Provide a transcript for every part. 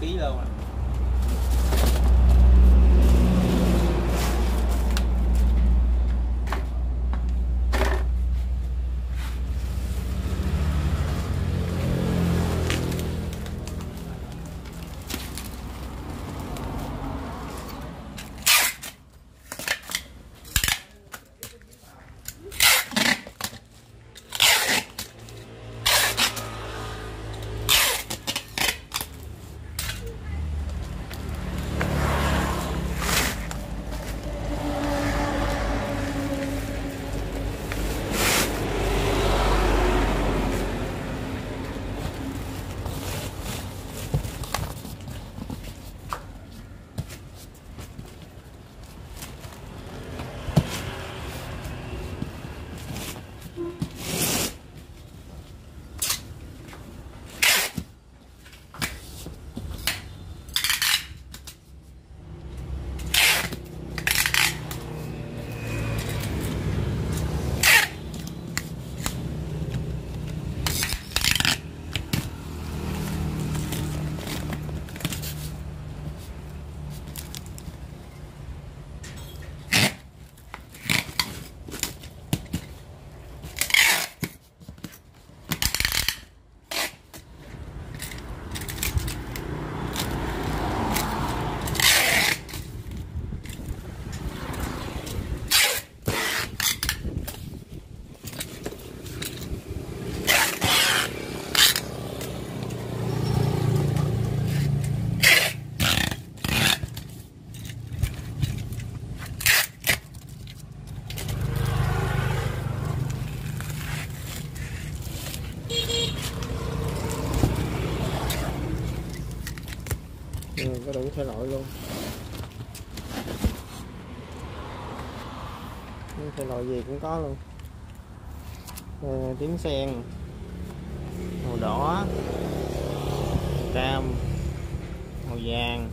ký luôn à thể loại luôn. Ừ, thể loại gì cũng có luôn. Ờ, à, tiếng sen màu đỏ màu cam màu vàng.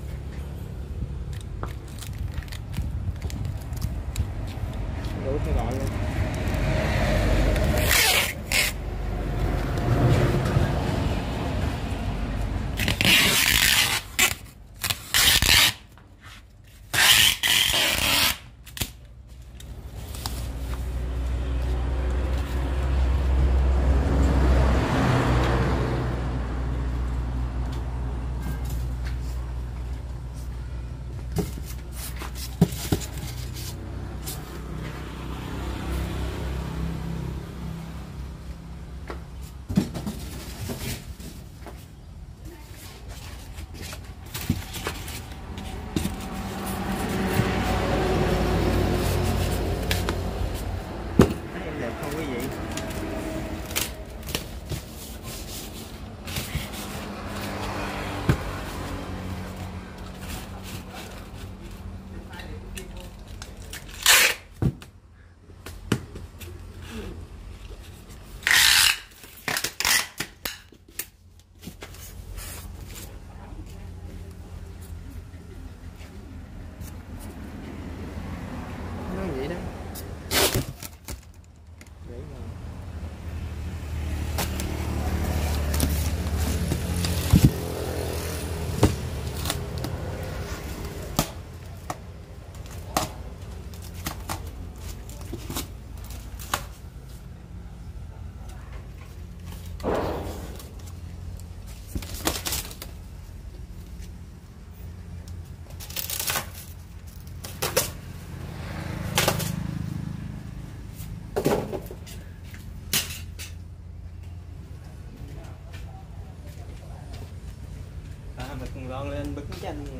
Lon lên. Bức tranh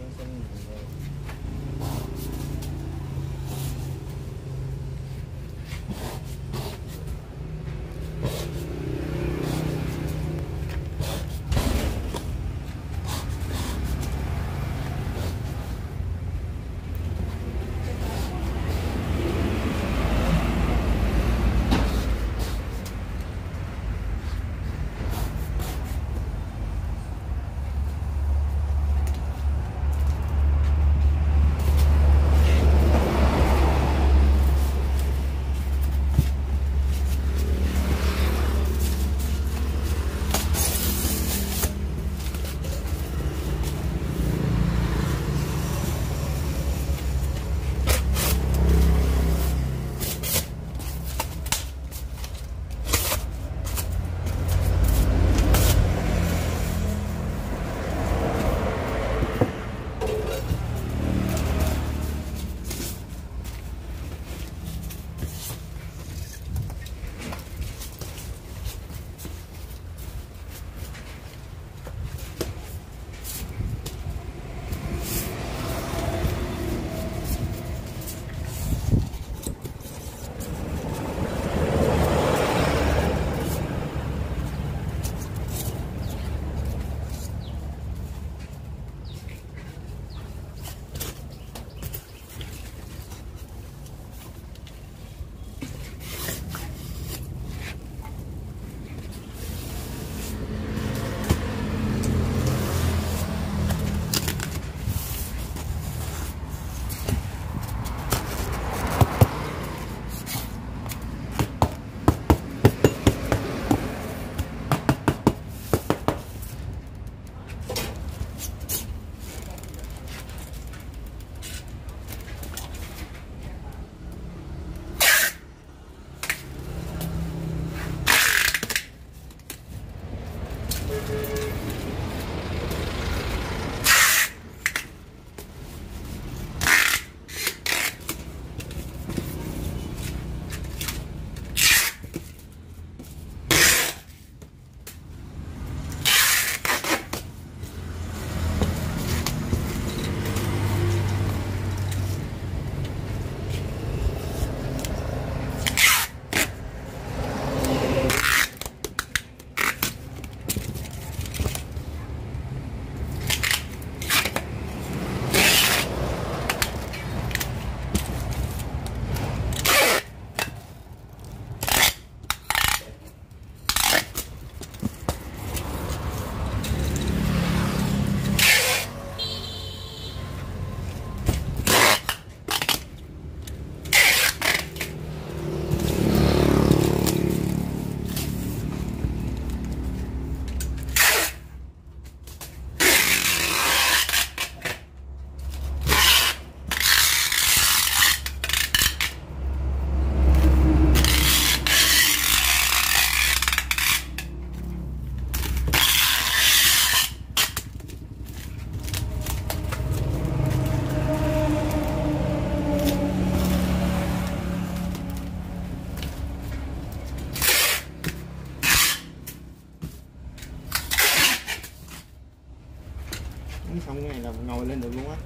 xong cái này là ngồi lên được luôn á